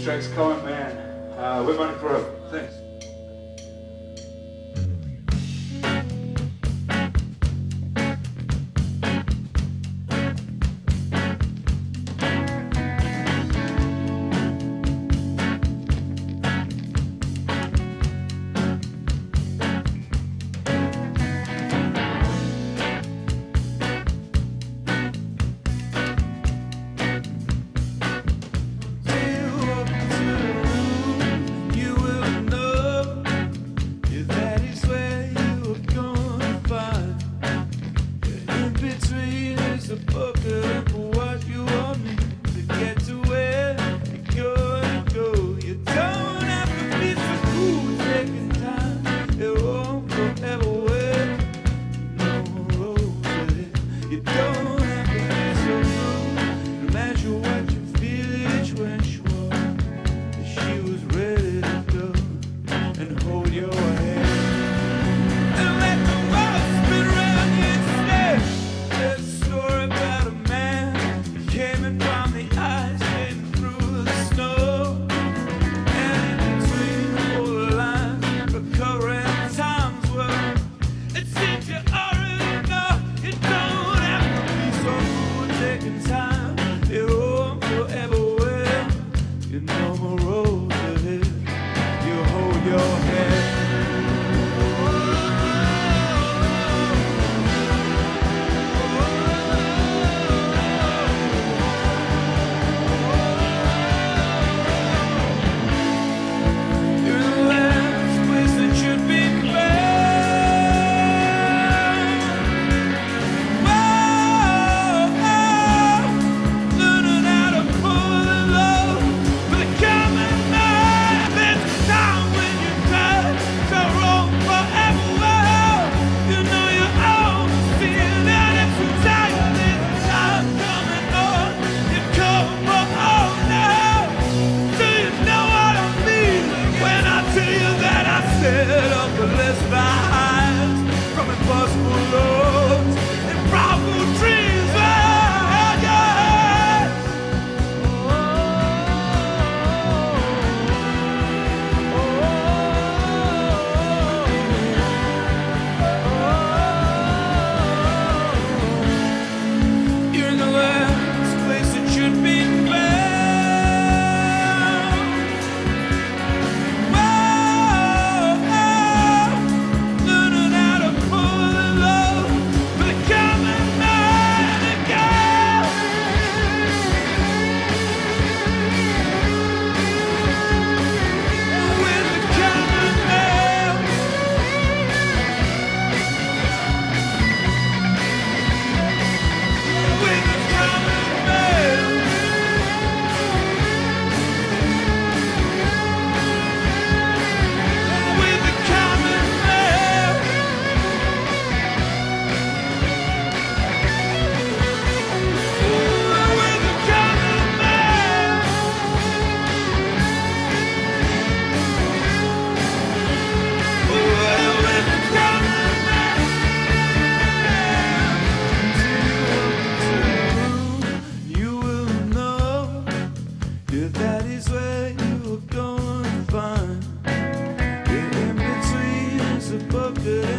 Strikes Calling Man. Uh, Whip on Crow. Thanks. between is the book of Why You know more. road. good.